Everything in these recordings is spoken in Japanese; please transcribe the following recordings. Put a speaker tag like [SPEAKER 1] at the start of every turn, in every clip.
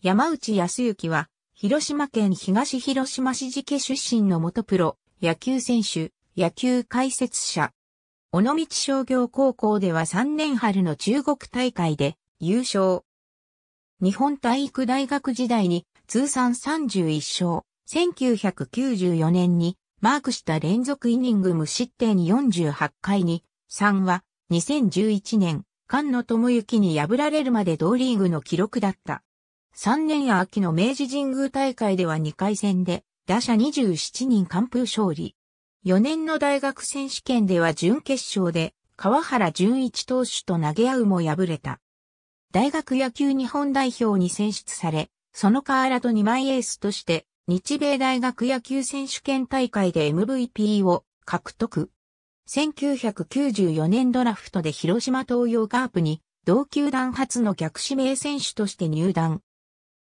[SPEAKER 1] 山内康之は、広島県東広島市事家出身の元プロ、野球選手、野球解説者。尾道商業高校では3年春の中国大会で優勝。日本体育大学時代に通算31勝、1994年にマークした連続イニング無失点48回に3は2011年、菅野智之に破られるまで同リーグの記録だった。3年秋の明治神宮大会では2回戦で打者27人完封勝利。4年の大学選手権では準決勝で川原純一投手と投げ合うも敗れた。大学野球日本代表に選出され、その河原と2枚エースとして日米大学野球選手権大会で MVP を獲得。1994年ドラフトで広島東洋カープに同球団初の逆指名選手として入団。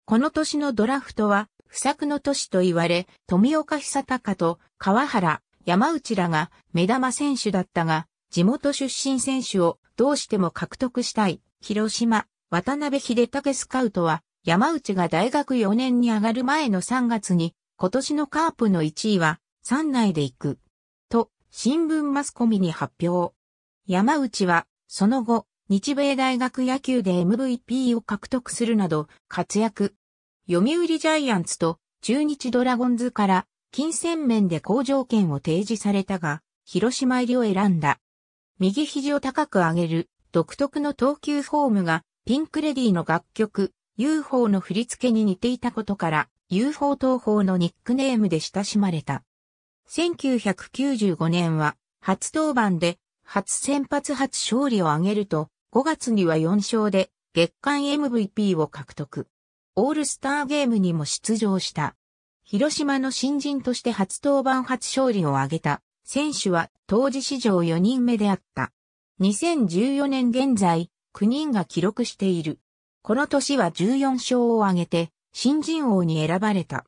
[SPEAKER 1] この年のドラフトは不作の年と言われ、富岡久隆と川原、山内らが目玉選手だったが、地元出身選手をどうしても獲得したい。広島、渡辺秀武スカウトは、山内が大学4年に上がる前の3月に、今年のカープの1位は、3内で行く。と、新聞マスコミに発表。山内は、その後、日米大学野球で MVP を獲得するなど活躍。読売ジャイアンツと中日ドラゴンズから金銭面で好条件を提示されたが、広島入りを選んだ。右肘を高く上げる独特の投球フォームがピンクレディの楽曲 UFO の振り付けに似ていたことから UFO 東方のニックネームで親しまれた。1995年は初登板で初先発初勝利を挙げると5月には4勝で月間 MVP を獲得。オールスターゲームにも出場した。広島の新人として初登板初勝利を挙げた選手は当時史上4人目であった。2014年現在9人が記録している。この年は14勝を挙げて新人王に選ばれた。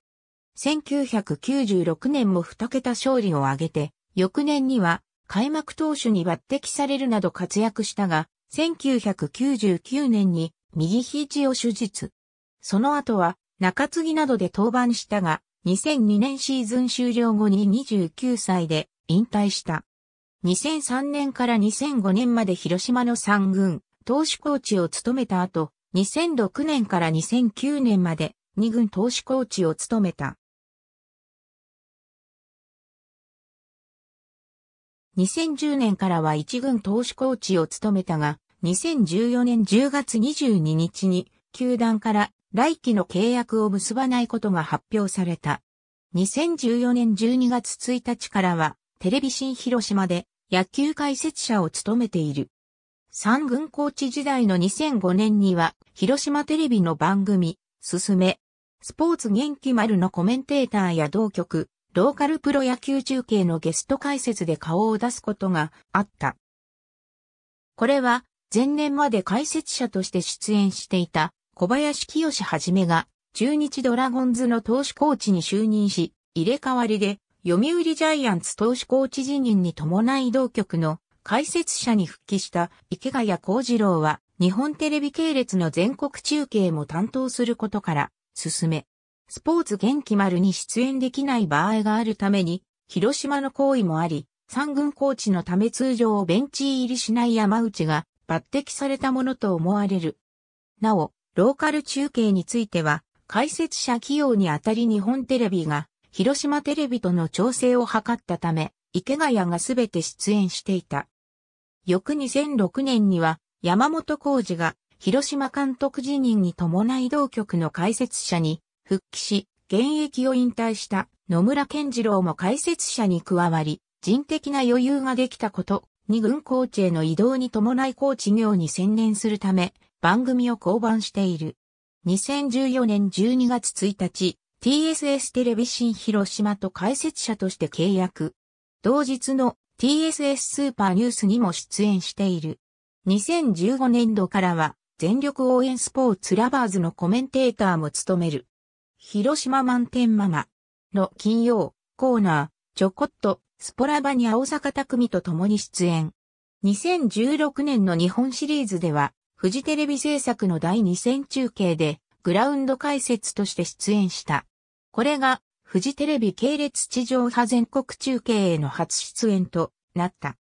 [SPEAKER 1] 1996年も2桁勝利を挙げて、翌年には開幕投手に抜擢されるなど活躍したが、1999年に右肘を手術。その後は中継ぎなどで登板したが、2002年シーズン終了後に29歳で引退した。2003年から2005年まで広島の三軍、投手コーチを務めた後、2006年から2009年まで二軍投手コーチを務めた。2010年からは一軍投手コーチを務めたが、2014年10月22日に球団から来期の契約を結ばないことが発表された。2014年12月1日からは、テレビ新広島で野球解説者を務めている。三軍コーチ時代の2005年には、広島テレビの番組、すすめ、スポーツ元気丸のコメンテーターや同局、ローカルプロ野球中継のゲスト解説で顔を出すことがあった。これは前年まで解説者として出演していた小林清はじめが中日ドラゴンズの投手コーチに就任し、入れ替わりで読売ジャイアンツ投手コーチ辞任に伴い同局の解説者に復帰した池谷幸次郎は日本テレビ系列の全国中継も担当することから進め、スポーツ元気丸に出演できない場合があるために、広島の行為もあり、三軍コーチのため通常ベンチ入りしない山内が抜擢されたものと思われる。なお、ローカル中継については、解説者起用にあたり日本テレビが、広島テレビとの調整を図ったため、池谷がすべて出演していた。翌2006年には、山本浩二が、広島監督辞任に伴い同局の解説者に復帰し、現役を引退した野村健次郎も解説者に加わり、人的な余裕ができたこと、二軍コーチへの移動に伴いコーチ業に専念するため、番組を降板している。2014年12月1日、TSS テレビ新広島と解説者として契約。同日の TSS スーパーニュースにも出演している。2015年度からは全力応援スポーツラバーズのコメンテーターも務める。広島満点ママの金曜コーナー、ちょこっとスポラバに青坂匠と共に出演。2016年の日本シリーズではフジテレビ制作の第2戦中継でグラウンド解説として出演した。これが、フジテレビ系列地上波全国中継への初出演となった。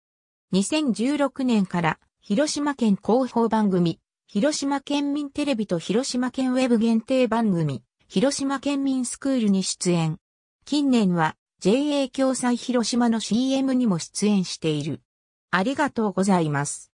[SPEAKER 1] 2016年から広島県広報番組、広島県民テレビと広島県ウェブ限定番組、広島県民スクールに出演。近年は JA 共済広島の CM にも出演している。ありがとうございます。